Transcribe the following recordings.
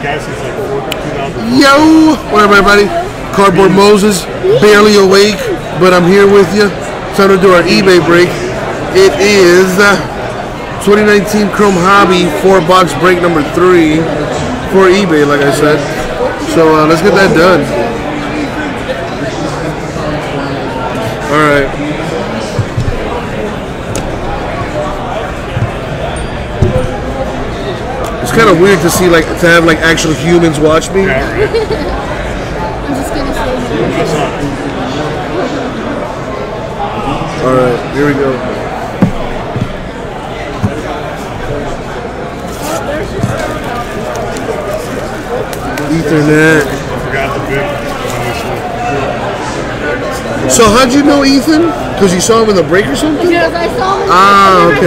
since like 2000. Yo! What up, everybody? Cardboard Moses, barely awake, but I'm here with you. Time to do our eBay break. It is uh, 2019 Chrome Hobby 4 box break number 3 for eBay, like I said. So uh, let's get that done. Alright. It's kind of weird to see like to have like actual humans watch me. Yeah, right. I'm just gonna say no. All right, here we go. Ethernet. I forgot the bit on this one. So how'd you know Ethan? Because you saw him in the break or something? Because I saw him. Ah, I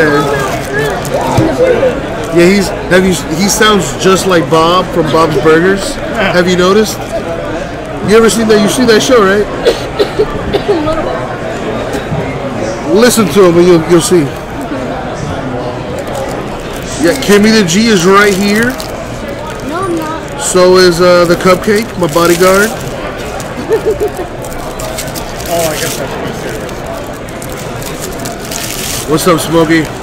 okay. Saw him in the booth. Yeah, he's have you? He sounds just like Bob from Bob's Burgers. Have you noticed? You ever seen that? You see that show, right? Listen to him and you'll you'll see. Yeah, Kimmy the G is right here. No, I'm not. So is uh, the cupcake, my bodyguard. Oh, I guess that's what I. What's up, Smokey?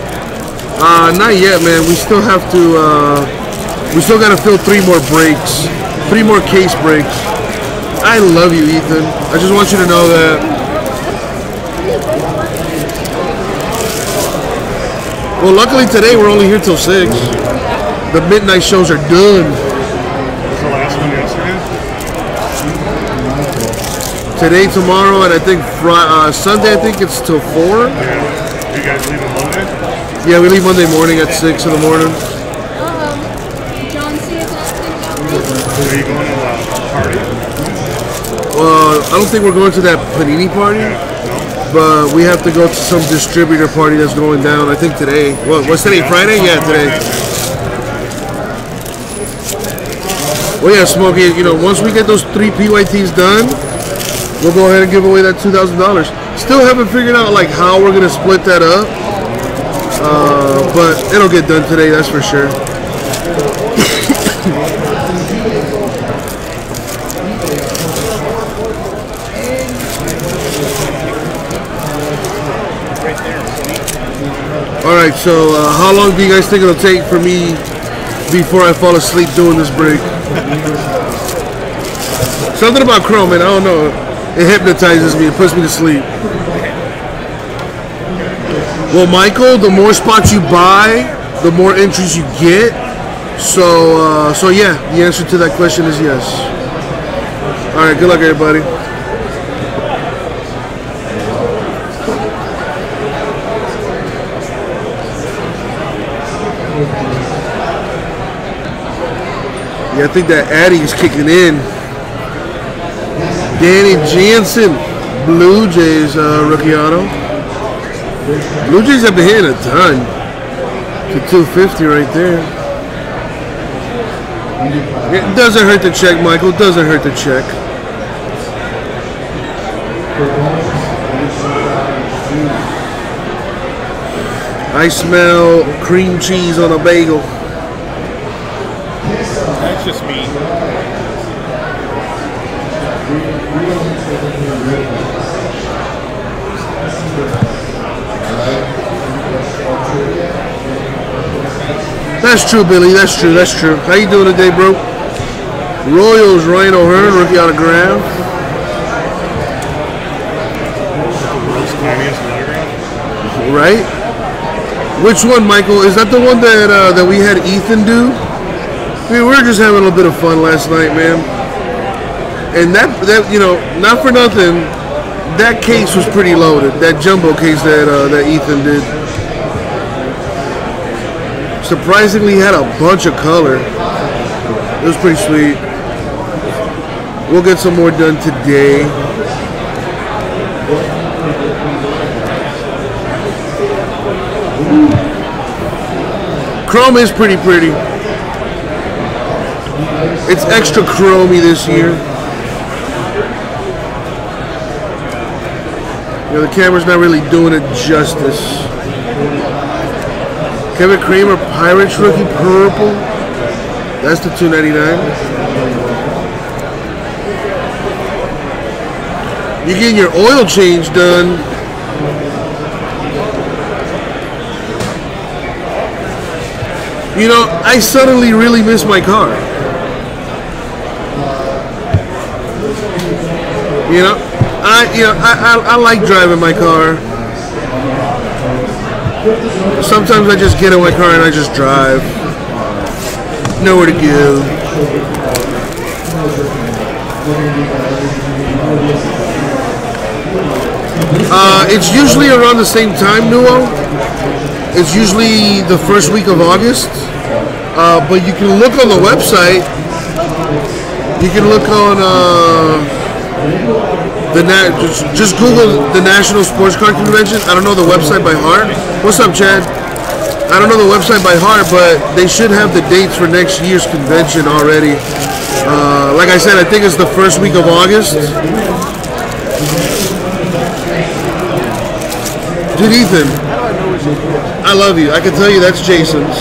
Uh, not yet, man. We still have to. Uh, we still gotta fill three more breaks, three more case breaks. I love you, Ethan. I just want you to know that. Well, luckily today we're only here till six. The midnight shows are done. Was the last one yesterday? Today, tomorrow, and I think Fri uh, Sunday. I think it's till four. Yeah. You guys leaving? Yeah, we leave Monday morning at six in the morning. Um, John. Are you going to party? Uh, I don't think we're going to that Panini party. But we have to go to some distributor party that's going down. I think today. What? What's today? Friday? Yeah, today. Well, yeah, Smokey. You know, once we get those three PYTs done, we'll go ahead and give away that two thousand dollars. Still haven't figured out like how we're gonna split that up. Uh, but it'll get done today. That's for sure. All right. So, uh, how long do you guys think it'll take for me before I fall asleep doing this break? Something about Chrome, man. I don't know. It hypnotizes me. It puts me to sleep. Well, Michael, the more spots you buy, the more entries you get. So, uh, so yeah, the answer to that question is yes. All right. Good luck, everybody. Yeah, I think that Addy is kicking in. Danny Jansen, Blue Jays uh, rookie auto. Blue Jays have been hitting a ton. To 250 right there. It doesn't hurt to check, Michael. Doesn't hurt to check. I smell cream cheese on a bagel. That's just me. That's true, Billy. That's true. That's true. How you doing today, bro? Royals, Ryan O'Hearn, rookie autograph. Right? Which one, Michael? Is that the one that uh, that we had Ethan do? I mean, we were just having a little bit of fun last night, man. And that that you know, not for nothing, that case was pretty loaded. That jumbo case that uh, that Ethan did. Surprisingly, had a bunch of color. It was pretty sweet. We'll get some more done today. Chrome is pretty pretty. It's extra chromy this year. You know, the camera's not really doing it justice. Kevin Kramer, Pirates rookie, purple. That's the 299. You're getting your oil change done. You know, I suddenly really miss my car. You know, I you know I, I, I like driving my car. Sometimes I just get in my car and I just drive. Nowhere to go. Uh, it's usually around the same time, Nuo. It's usually the first week of August. Uh, but you can look on the website. You can look on uh, the na- just, just Google the National Sports Car Convention. I don't know the website by heart. What's up, Chad? I don't know the website by heart, but they should have the dates for next year's convention already. Uh, like I said, I think it's the first week of August. Dude, Ethan, I love you. I can tell you that's Jason's.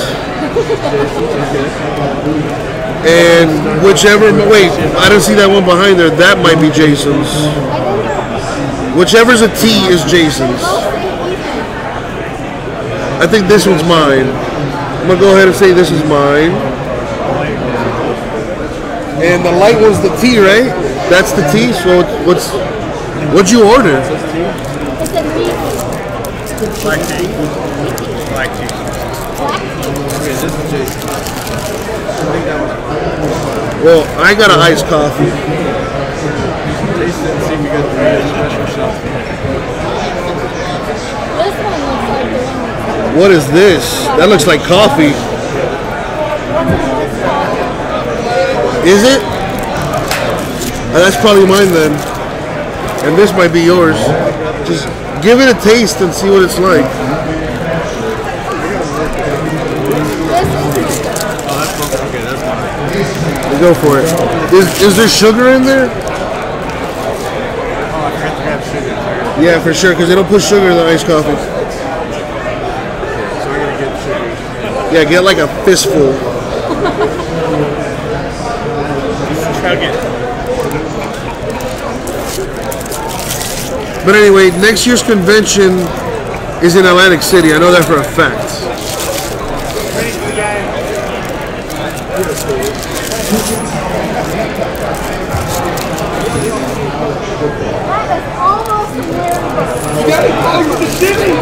And whichever, wait, I don't see that one behind there. That might be Jason's. Whichever's a T is Jason's. I think this one's mine. I'm gonna go ahead and say this is mine. And the light one's the T, right? That's the T. So what's what'd you order? It's a meat. Black tea. Black tea. Well, I got an iced coffee. This one looks like the one that's What is this? That looks like coffee. Is it? Uh, that's probably mine then. And this might be yours. Just give it a taste and see what it's like. Go for it. Is, is there sugar in there? Oh, I have sugar. Yeah, for sure, because they don't put sugar in the iced coffee. So we're gonna get sugar. Yeah, get like a fistful. Chug it. But anyway, next year's convention is in Atlantic City. I know that for a fact. That is almost a miracle. You gotta go with the shimmy.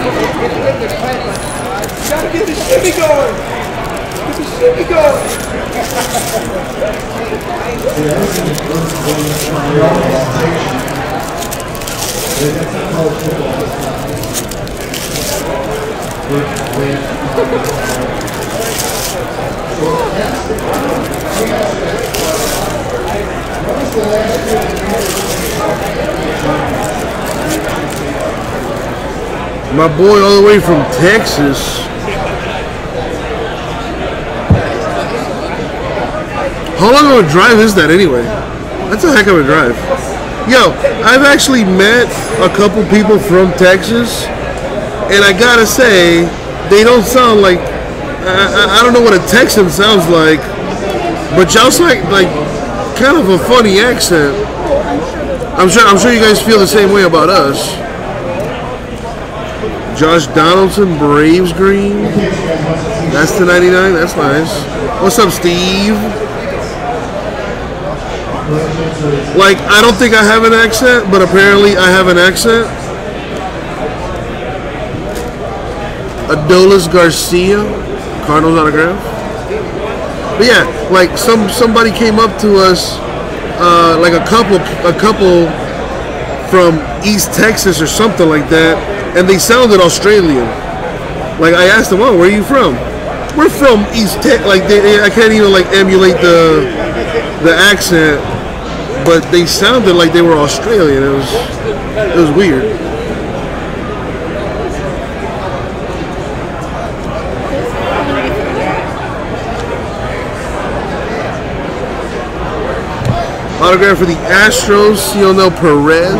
You the shimmy going. Get the shimmy going. My boy, all the way from Texas. How long of a drive is that anyway? That's a heck of a drive. Yo, I've actually met a couple people from Texas, and I gotta say, they don't sound like. I, I, I don't know what a Texan sounds like, but y'all sound like kind of a funny accent. I'm sure. I'm sure you guys feel the same way about us. Josh Donaldson, Braves green. That's the 99. That's nice. What's up, Steve? Like, I don't think I have an accent, but apparently I have an accent. Adolis Garcia, Cardinals autograph. But yeah, like some somebody came up to us, uh, like a couple, a couple from East Texas or something like that, and they sounded Australian. Like I asked them, "Oh, where are you from?" We're from East Tex. Like they, I can't even like emulate the the accent, but they sounded like they were Australian. It was it was weird. Autograph for the Astros, Cionel Perez.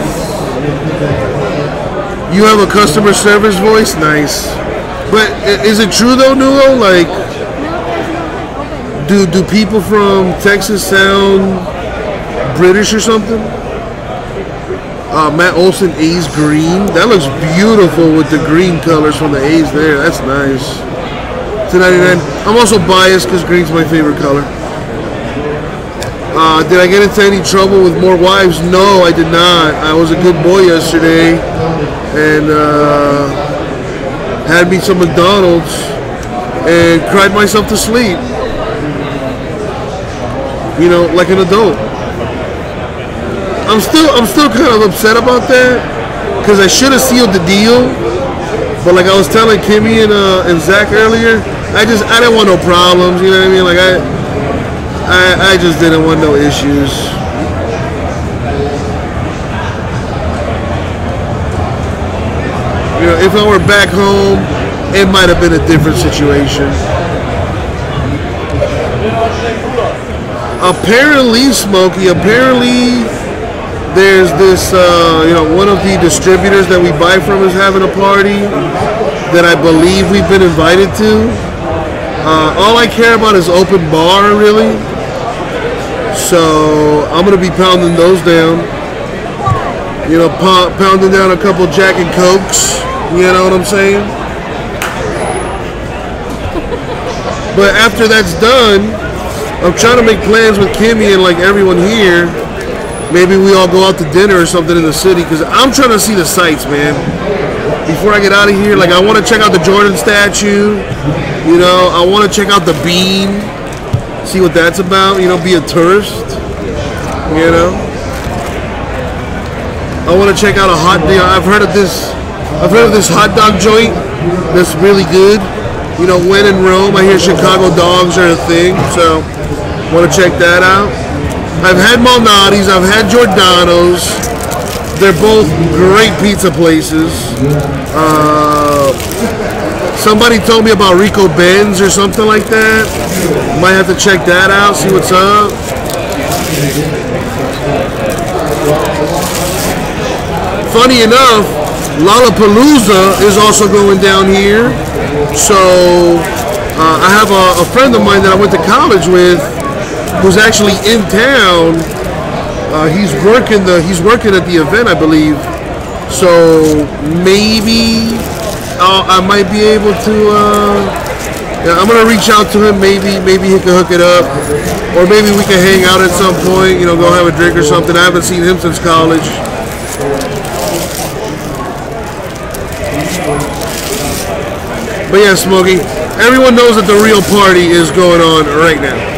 You have a customer service voice, nice. But is it true though, Nulo? Like, No, there's no one open. Do do people from Texas sound British or something? Uh, Matt Olson A's green. That looks beautiful with the green colors from the A's there. That's nice. To 99. I'm also biased because green's my favorite color. Uh, did I get into any trouble with more wives? No, I did not. I was a good boy yesterday and uh, had me some McDonald's and cried myself to sleep. You know, like an adult. I'm still I'm still kind of upset about that because I should have sealed the deal. But like I was telling Kimmy and uh, and Zach earlier, I just I didn't want no problems. You know what I mean? Like I I, I just didn't want no issues. You know, if I were back home, it might have been a different situation. Apparently, Smokey, apparently there's this, uh, you know, one of the distributors that we buy from is having a party that I believe we've been invited to. Uh, all I care about is open bar, really. So I'm gonna be pounding those down. You know, pou- pounding down a couple Jack and Cokes. You know what I'm saying? But after that's done, I'm trying to make plans with Kimmy and like everyone here. Maybe we all go out to dinner or something in the city because I'm trying to see the sights, man. Before I get out of here, like I want to check out the Jordan statue. You know, I want to check out the Bean, see what that's about. You know, be a tourist. You know, I want to check out a hot. You know, I've heard of this. I've heard of this hot dog joint that's really good. You know, when in Rome, I hear Chicago dogs are a thing, so want to check that out. I've had Malnati's, I've had Giordano's. They're both great pizza places. Uh, somebody told me about Rico Benz or something like that. Might have to check that out, see what's up. Funny enough, Lollapalooza is also going down here. So uh, I have a, a friend of mine that I went to college with who's actually in town. Uh, he's working the he's working at the event, I believe. So maybe uh, I might be able to. Uh, yeah, I'm gonna reach out to him. Maybe maybe he can hook it up, or maybe we can hang out at some point. You know, go have a drink or something. I haven't seen him since college. But yeah, Smokey, everyone knows that the real party is going on right now.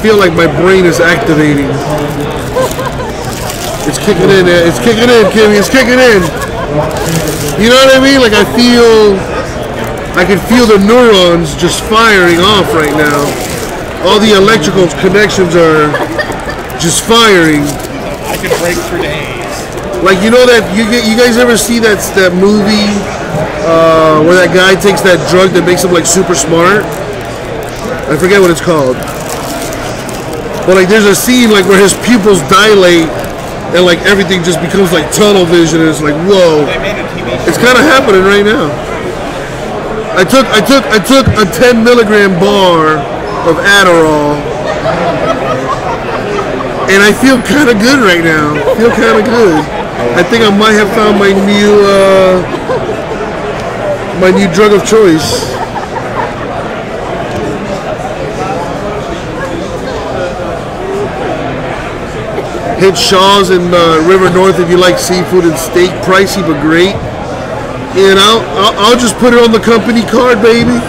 Feel like my brain is activating. It's kicking in. It's kicking in, Kimmy. It's kicking in. You know what I mean? Like I feel, I can feel the neurons just firing off right now. All the electrical connections are just firing. I can break for days. Like you know that you get you guys ever see that that movie uh, where that guy takes that drug that makes him like super smart? I forget what it's called. But like there's a scene like where his pupils dilate and like everything just becomes like tunnel vision and it's like whoa. They made a TV. It's kind of happening right now. I took I took I took a 10 milligram bar of Adderall, and I feel kind of good right now. Feel kind of good. I think I might have found my new uh, my new drug of choice. Hit Shaw's in uh, River North if you like seafood and steak. Pricey but great. And I'll, I'll, I'll just put it on the company card, baby.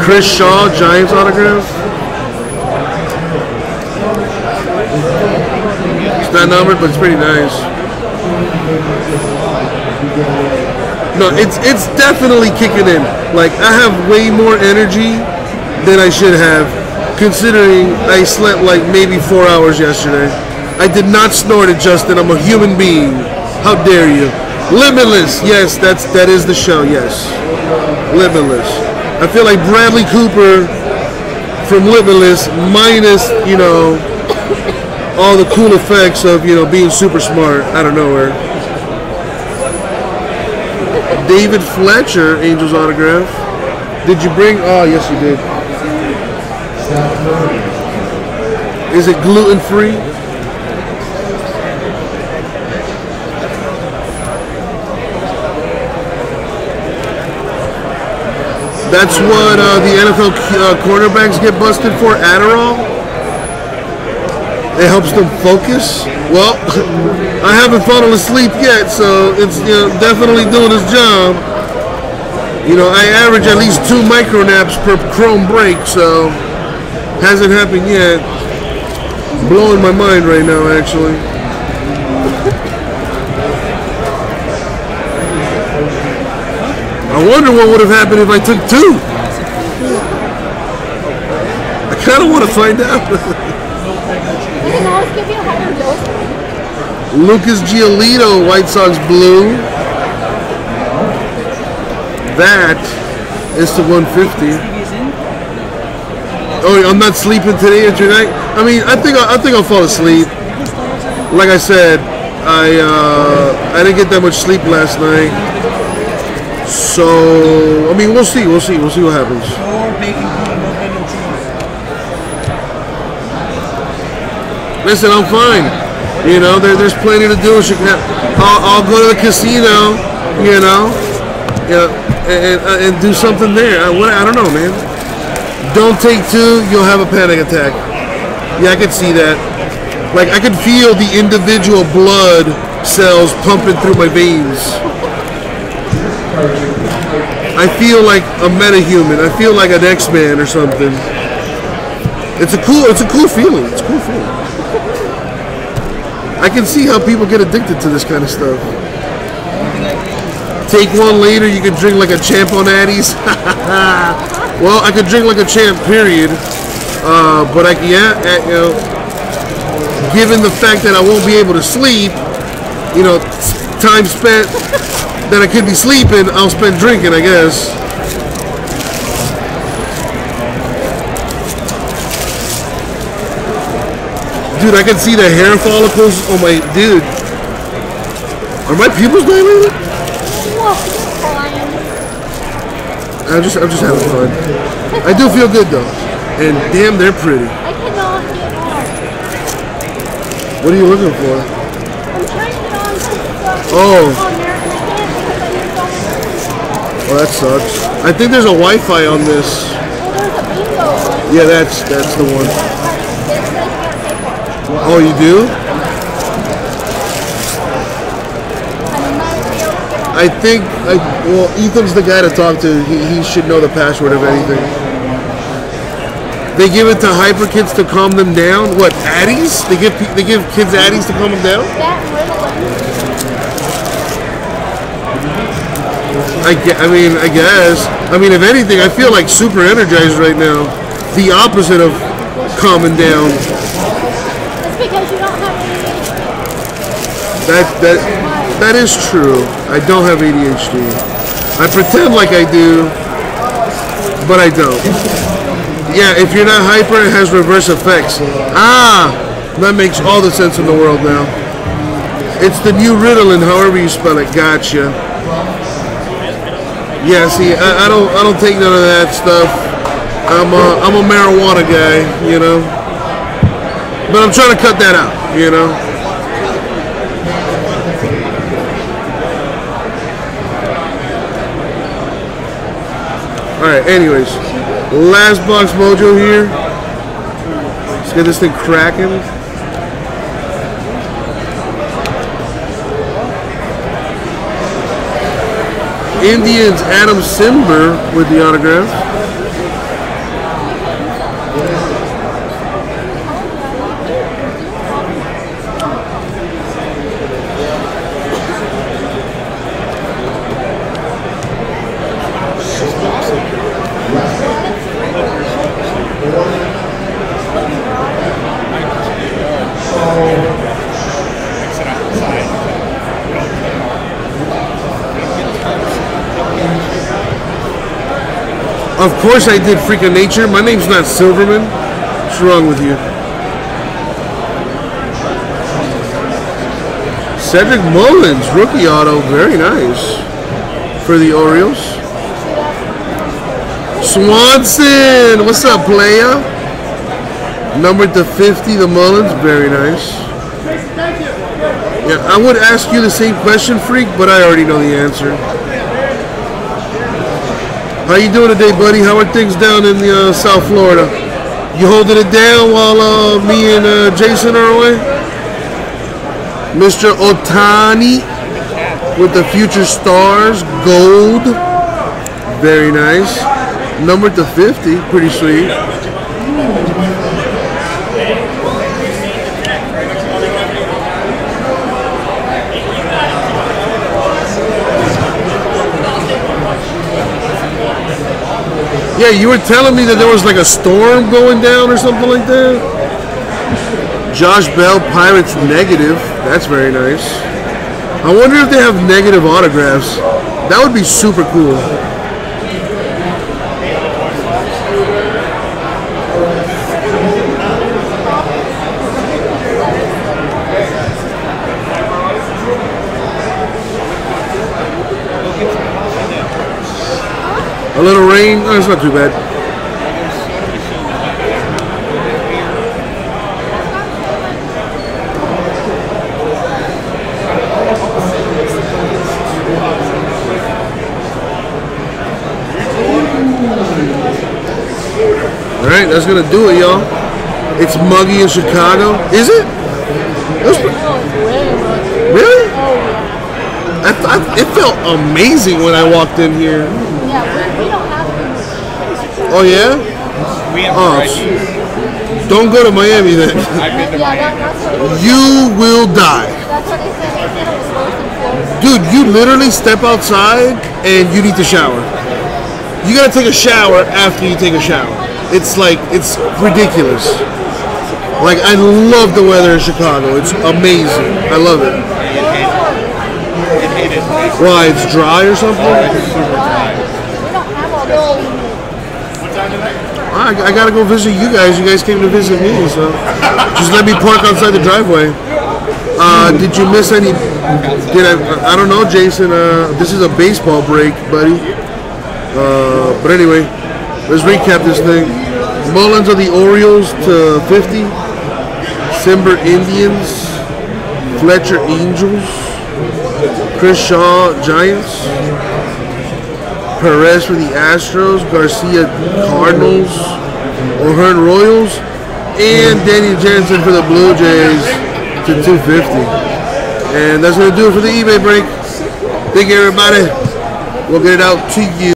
Chris Shaw, Giants autograph. It's not numbered, but it's pretty nice. No, it's it's definitely kicking in. Like I have way more energy than I should have, considering I slept like maybe four hours yesterday. I did not snort it, Justin. I'm a human being. How dare you? Limitless. Yes, that's that is the show. Yes, Limitless. I feel like Bradley Cooper from Limitless minus you know all the cool effects of you know being super smart out of nowhere. David Fletcher, Angels autograph. Did you bring? Oh, yes, you did. Is it gluten free? That's what uh, the NFL uh, cornerbacks get busted for. Adderall. It helps them focus. Well, I haven't fallen asleep yet, so it's you know, definitely doing its job. You know, I average at least two micro naps per chrome break, so hasn't happened yet. Blowing my mind right now, actually. I wonder what would have happened if I took two. I kind of want to find out. Lucas Giolito, White Sox blue. That is to 150. Oh, I'm not sleeping today or tonight. I mean, I think I, I think I'll fall asleep. Like I said, I uh, I didn't get that much sleep last night. So I mean, we'll see, we'll see, we'll see what happens. Listen, I'm fine. You know, there, there's plenty to do. I'll, I'll go to the casino. You know, yeah, and, and, and do something there. I, what, I don't know, man. Don't take two. You'll have a panic attack. Yeah, I could see that. Like I could feel the individual blood cells pumping through my veins. I feel like a metahuman. I feel like an X-Man or something. It's a cool. It's a cool feeling. It's a cool feeling. I can see how people get addicted to this kind of stuff. Take one later, you can drink like a champ on Addies. well, I could drink like a champ, period. Uh, but I, yeah, uh, you know, given the fact that I won't be able to sleep, you know, time spent that I could be sleeping, I'll spend drinking, I guess. Dude, I can see the hair follicles on my dude. Are my pupils dilated? Whoa, you're flying. I'm just I'm just having fun. I do feel good though. And damn they're pretty. I cannot get on. What are you looking for? I'm trying to get on Oh. on there and I can't because I use all my Oh that sucks. I think there's a Wi-Fi on this. Well, there's a bingo one. Yeah, that's that's the one. This they can't pay for. Oh you do? I might be able to get on. I think I well Ethan's the guy to talk to. He, he should know the password of anything. They give it to hyper kids to calm them down. What Addies? They give they give kids Addies to calm them down. That and Ritalin. I, I mean, I guess. I mean, if anything, I feel like super energized right now. The opposite of calming down. It's because you don't have ADHD. That that that is true. I don't have ADHD. I pretend like I do, but I don't. Yeah, if you're not hyper, it has reverse effects. Ah, that makes all the sense in the world now. It's the new Ritalin, however you spell it. Gotcha. Yeah, see, I, I don't, I don't take none of that stuff. I'm a, I'm a marijuana guy, you know. But I'm trying to cut that out, you know. All right. Anyways, last box mojo here. Let's get this thing cracking. Indians Adam Cimber with the autograph. Of course, I did Freak of Nature. My name's not Silverman. What's wrong with you? Cedric Mullins, rookie auto, very nice for the Orioles. Swanson, what's up, playa? Numbered to 50, the Mullins, very nice. Yeah, I would ask you the same question, Freak, but I already know the answer. How you doing today, buddy? How are things down in the, uh, South Florida? You holding it down while uh, me and uh, Jason are away? Mr. Ohtani with the Future Stars Gold. Very nice. Numbered to 50. Pretty sweet. Yeah, you were telling me that there was like a storm going down or something like that. Josh Bell, Pirates negative. That's very nice. I wonder if they have negative autographs. That would be super cool. A little rain. Oh, it's not too bad. All right, that's gonna do it, y'all. It's muggy in Chicago. Is it? Really? I thought it felt amazing when I walked in here. Yeah, we, we don't have to. Oh yeah? We have Oh, right Don't go to Miami then. I've been to Yeah, Miami. that's what it You will die. That's what they said. They said it was worse than Florida. Dude, you literally step outside and you need to shower. You gotta take a shower after you take a shower. It's like, it's ridiculous. Like, I love the weather in Chicago. It's amazing. I love it. It it. Why? It's dry or something? We don't have all this humid. I, I gotta go visit you guys. You guys came to visit me, so just let me park outside the driveway. Uh, did you miss any? Did I? I don't know, Jason. Uh, this is a baseball break, buddy. Uh, but anyway, let's recap this thing. Mullins of the Orioles to 50. Cimber Indians. Fletcher Angels. Chris Shaw Giants. Perez for the Astros, Garcia Cardinals, O'Hearn Royals, and Danny Jansen for the Blue Jays to 250. And that's going to do it for the eBay break. Thank you, everybody. We'll get it out to you.